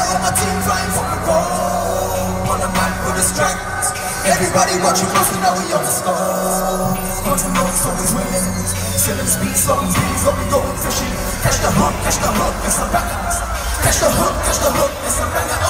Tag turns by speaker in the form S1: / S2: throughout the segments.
S1: all my team flying for a roll. On the mic with the strike. Everybody watching closely, now we on the score. Quantum Oaks always wins. Selling speed, slowing speeds, but we going fishing. Catch the hook, catch the hook, it's a banger. Catch the hook, catch the hook, it's a banger.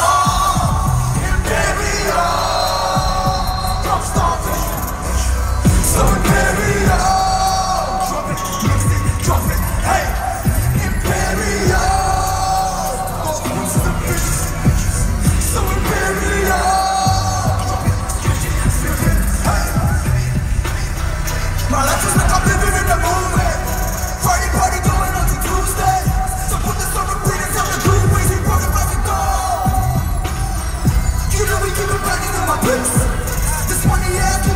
S1: yeah.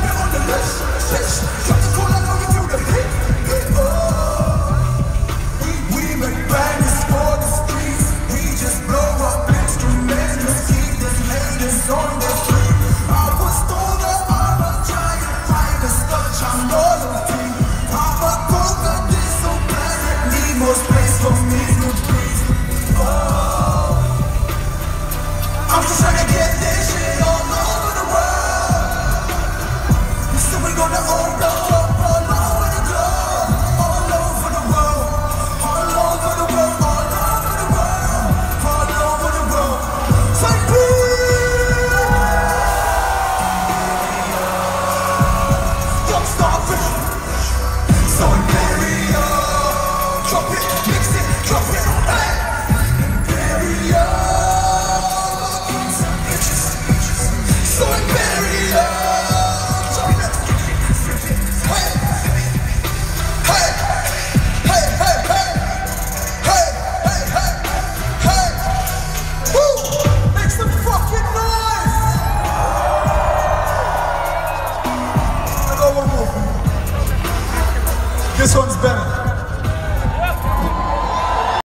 S1: off This one's better.